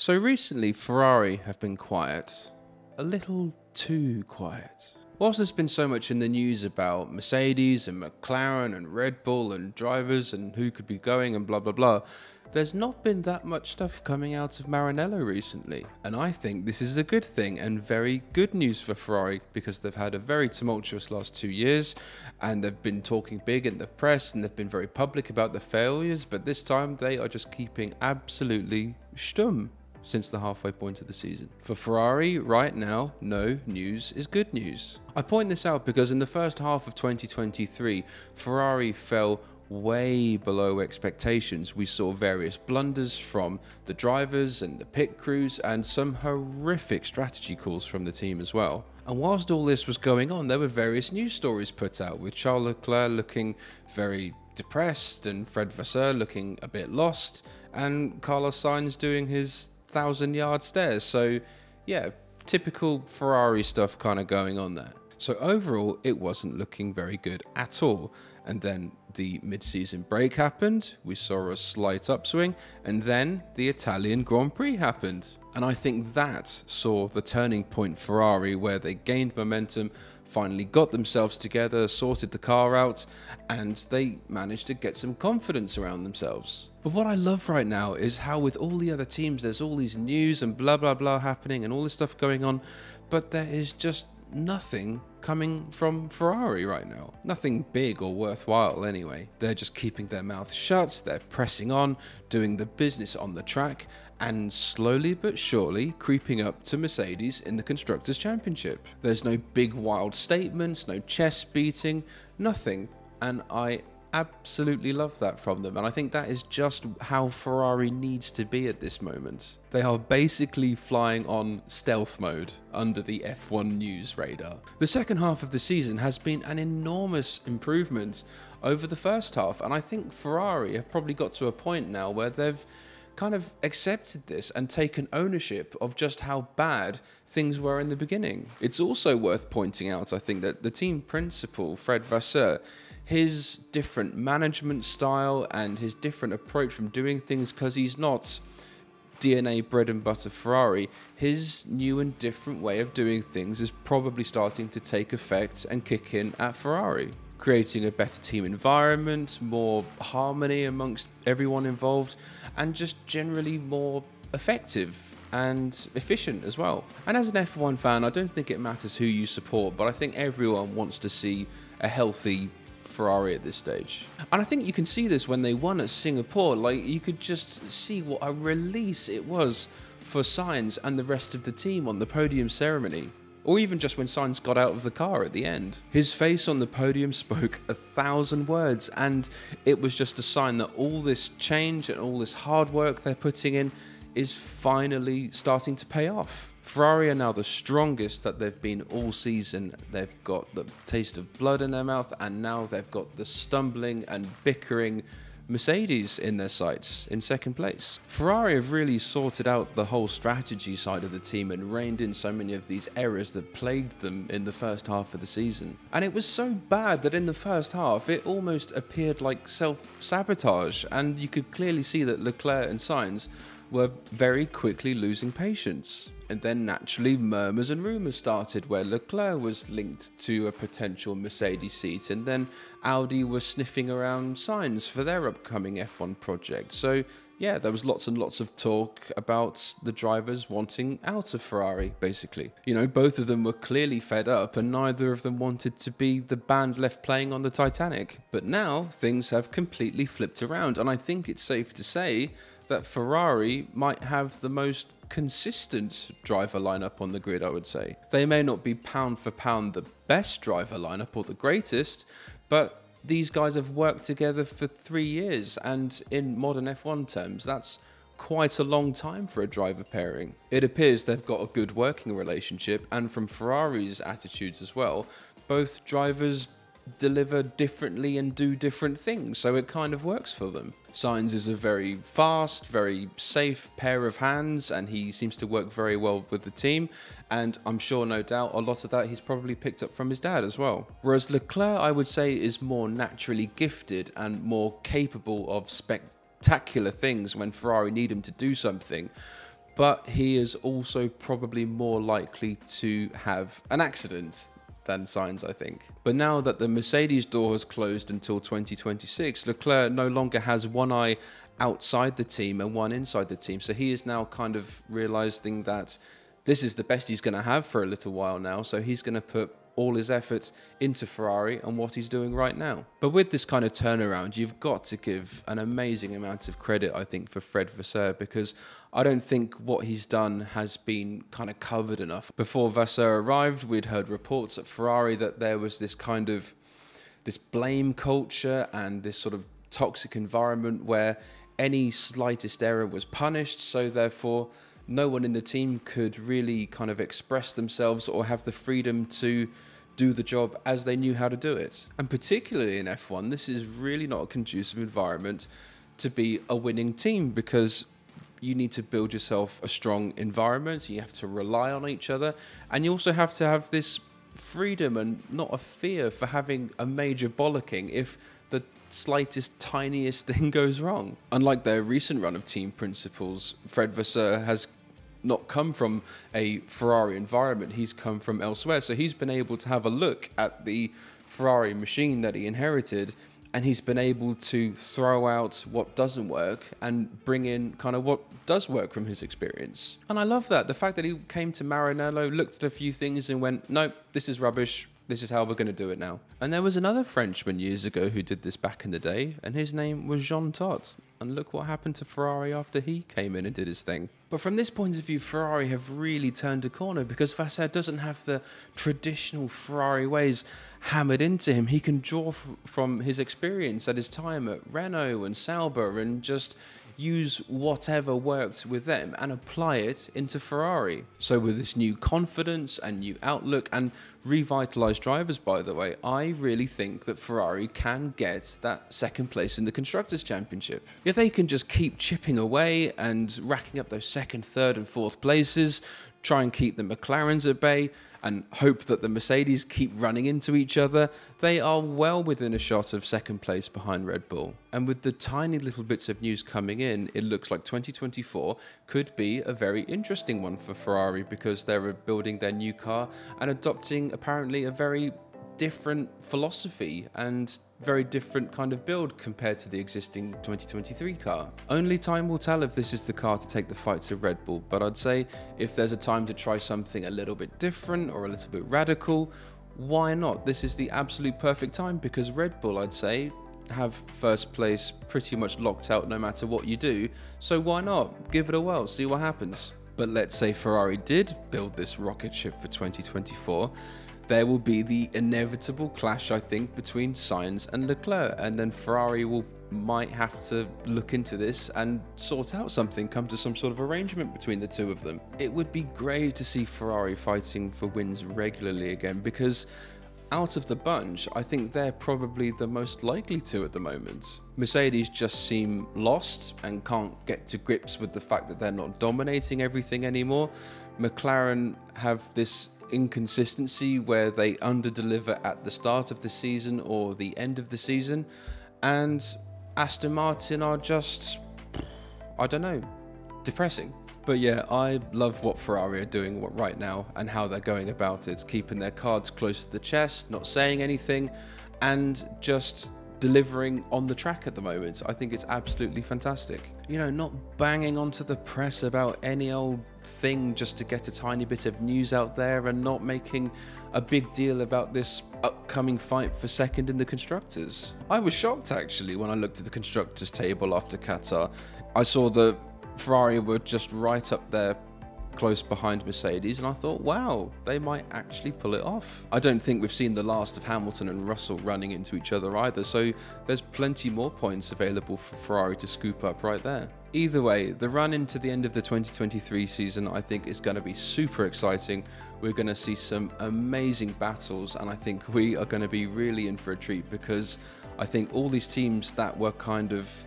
So recently, Ferrari have been quiet. A little too quiet. Whilst there's been so much in the news about Mercedes and McLaren and Red Bull and drivers and who could be going and blah blah blah, there's not been that much stuff coming out of Maranello recently. And I think this is a good thing and very good news for Ferrari because they've had a very tumultuous last two years and they've been talking big in the press and they've been very public about the failures, but this time they are just keeping absolutely stum since the halfway point of the season. For Ferrari, right now, no news is good news. I point this out because in the first half of 2023, Ferrari fell way below expectations. We saw various blunders from the drivers and the pit crews, and some horrific strategy calls from the team as well. And whilst all this was going on, there were various news stories put out with Charles Leclerc looking very depressed and Fred Vasseur looking a bit lost, and Carlos Sainz doing his thousand yard stares. So, yeah, typical Ferrari stuff kind of going on there. So, overall, it wasn't looking very good at all. And then the mid season break happened, we saw a slight upswing, and then the Italian Grand Prix happened. And I think that saw the turning point Ferrari where they gained momentum, finally got themselves together, sorted the car out, and they managed to get some confidence around themselves. But what I love right now is how, with all the other teams, there's all these news and blah blah blah happening and all this stuff going on, but there is just nothing coming from Ferrari right now. Nothing big or worthwhile, anyway. They're just keeping their mouths shut, they're pressing on, doing the business on the track, and slowly but surely creeping up to Mercedes in the Constructors' Championship. There's no big wild statements, no chest beating, nothing. And I absolutely love that from them, and I think that is just how Ferrari needs to be at this moment. They are basically flying on stealth mode under the F1 news radar. The second half of the season has been an enormous improvement over the first half, and I think Ferrari have probably got to a point now where they've kind of accepted this and taken ownership of just how bad things were in the beginning. It's also worth pointing out, I think, that the team principal, Fred Vasseur, his different management style and his different approach from doing things because he's not DNA bread and butter Ferrari, his new and different way of doing things is probably starting to take effect and kick in at Ferrari, creating a better team environment, more harmony amongst everyone involved, and just generally more effective and efficient as well. And as an F1 fan, I don't think it matters who you support, but I think everyone wants to see a healthy Ferrari at this stage. And I think you can see this when they won at Singapore. Like, you could just see what a release it was for Sainz and the rest of the team on the podium ceremony. Or even just when Sainz got out of the car at the end. His face on the podium spoke a thousand words, and it was just a sign that all this change and all this hard work they're putting in is finally starting to pay off. Ferrari are now the strongest that they've been all season. They've got the taste of blood in their mouth, and now they've got the stumbling and bickering Mercedes in their sights in second place. Ferrari have really sorted out the whole strategy side of the team and reined in so many of these errors that plagued them in the first half of the season. And it was so bad that in the first half it almost appeared like self sabotage, and you could clearly see that Leclerc and Sainz were very quickly losing patience. And then naturally, murmurs and rumours started where Leclerc was linked to a potential Mercedes seat, and then Audi was sniffing around Sainz for their upcoming F1 project. So, yeah, there was lots and lots of talk about the drivers wanting out of Ferrari, basically. You know, both of them were clearly fed up, and neither of them wanted to be the band left playing on the Titanic. But now things have completely flipped around, and I think it's safe to say that Ferrari might have the most consistent driver lineup on the grid, I would say. They may not be pound for pound the best driver lineup or the greatest, but these guys have worked together for three years, and in modern F1 terms, that's quite a long time for a driver pairing. It appears they've got a good working relationship, and from Ferrari's attitudes as well, both drivers deliver differently and do different things, so it kind of works for them. Sainz is a very fast, very safe pair of hands, and he seems to work very well with the team. And I'm sure, no doubt, a lot of that he's probably picked up from his dad as well. Whereas Leclerc, I would say, is more naturally gifted and more capable of spectacular things when Ferrari need him to do something. but he is also probably more likely to have an accident than I think. But now that the Mercedes door has closed until 2026, Leclerc no longer has one eye outside the team and one inside the team. So he is now kind of realizing that this is the best he's going to have for a little while now. So he's going to put all his efforts into Ferrari and what he's doing right now. But with this kind of turnaround, you've got to give an amazing amount of credit, I think, for Fred Vasseur because I don't think what he's done has been kind of covered enough. Before Vasseur arrived, we'd heard reports at Ferrari that there was this kind of this blame culture and this sort of toxic environment where any slightest error was punished, so therefore no one in the team could really kind of express themselves or have the freedom to do the job as they knew how to do it. And particularly in F1, this is really not a conducive environment to be a winning team because you need to build yourself a strong environment. You have to rely on each other, and you also have to have this freedom and not a fear for having a major bollocking if the slightest, tiniest thing goes wrong. Unlike their recent run of team principals, Fred Vasseur has not come from a Ferrari environment. He's come from elsewhere. So he's been able to have a look at the Ferrari machine that he inherited and he's been able to throw out what doesn't work and bring in kind of what does work from his experience. And I love that. The fact that he came to Maranello, looked at a few things and went, nope, this is rubbish. This is how we're going to do it now. And there was another Frenchman years ago who did this back in the day, and his name was Jean Todt. And look what happened to Ferrari after he came in and did his thing. But from this point of view, Ferrari have really turned a corner because Vasseur doesn't have the traditional Ferrari ways hammered into him. He can draw from his experience at his time at Renault and Sauber and just use whatever worked with them and apply it into Ferrari. So, with this new confidence and new outlook and revitalized drivers, by the way, I really think that Ferrari can get that second place in the Constructors' Championship. If they can just keep chipping away and racking up those second, third, and fourth places, try and keep the McLarens at bay, and hope that the Mercedes keep running into each other, they are well within a shot of second place behind Red Bull. And with the tiny little bits of news coming in, it looks like 2024 could be a very interesting one for Ferrari because they're building their new car and adopting apparently a very different philosophy and very different kind of build compared to the existing 2023 car. Only time will tell if this is the car to take the fight to Red Bull, but I'd say if there's a time to try something a little bit different or a little bit radical, why not? This is the absolute perfect time because Red Bull, I'd say, have first place pretty much locked out no matter what you do, so why not? Give it a whirl, see what happens. But let's say Ferrari did build this rocket ship for 2024 there will be the inevitable clash, I think, between Sainz and Leclerc, and then Ferrari will might have to look into this and sort out something, come to some sort of arrangement between the two of them. It would be great to see Ferrari fighting for wins regularly again because out of the bunch, I think they're probably the most likely to at the moment. Mercedes just seem lost and can't get to grips with the fact that they're not dominating everything anymore. McLaren have this inconsistency where they underdeliver at the start of the season or the end of the season, and Aston Martin are just, I don't know, depressing. But yeah, I love what Ferrari are doing right now and how they're going about it, keeping their cards close to the chest, not saying anything, and just delivering on the track at the moment. I think it's absolutely fantastic. You know, not banging onto the press about any old thing just to get a tiny bit of news out there and not making a big deal about this upcoming fight for second in the constructors. I was shocked actually when I looked at the constructors table after Qatar. I saw that Ferrari were just right up there close behind Mercedes, and I thought, wow, they might actually pull it off. I don't think we've seen the last of Hamilton and Russell running into each other either, so there's plenty more points available for Ferrari to scoop up right there. Either way, the run into the end of the 2023 season I think is going to be super exciting. We're going to see some amazing battles, and I think we are going to be really in for a treat because I think all these teams that were kind of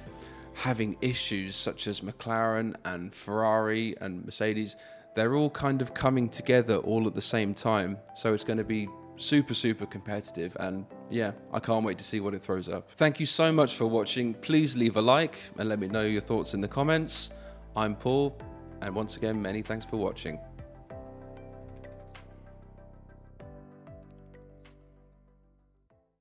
having issues, such as McLaren and Ferrari and Mercedes, they're all kind of coming together all at the same time. So it's going to be super, super competitive. And yeah, I can't wait to see what it throws up. Thank you so much for watching. Please leave a like and let me know your thoughts in the comments. I'm Paul, And once again, many thanks for watching.